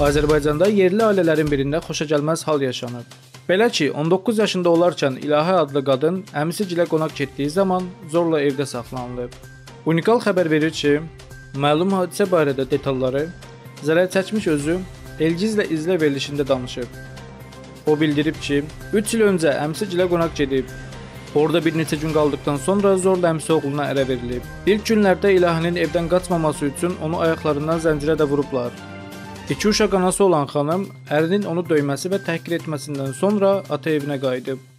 Azərbaycanda yerli ailələrin birində xoşagəlməz hal yaşanıb. Belə ki, 19 yaşında olarkən İlahə adlı qadın əmisi gilə qonaq getdiyi zaman zorla evdə saxlanılıb. Unikal xəbər verir ki, məlum hadisə barədə detalları zərər çəkmiş özü Elgizlə izlə verilişində danışıb. O bildirib ki, 3 il öncə əmsi gilə qonaq gedib. Orada bir neçə gün qaldıqdan sonra zorla əmsi oğluna ərə verilib. İlk günlərdə İlahənin evdən qaçmaması üçün onu ayaqlarından zəncirə də vurublar. İki uşaq anası olan xanım ərinin onu döyməsi və təhqir etməsindən sonra ata evinə qayıdıb.